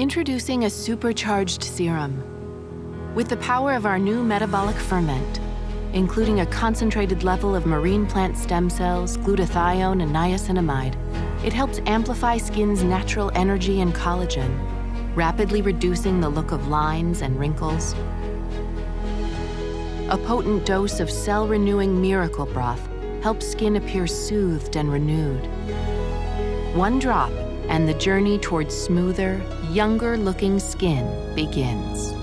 Introducing a supercharged serum. With the power of our new metabolic ferment, including a concentrated level of marine plant stem cells, glutathione, and niacinamide, it helps amplify skin's natural energy and collagen, rapidly reducing the look of lines and wrinkles. A potent dose of cell-renewing miracle broth helps skin appear soothed and renewed. One drop, and the journey towards smoother, younger-looking skin begins.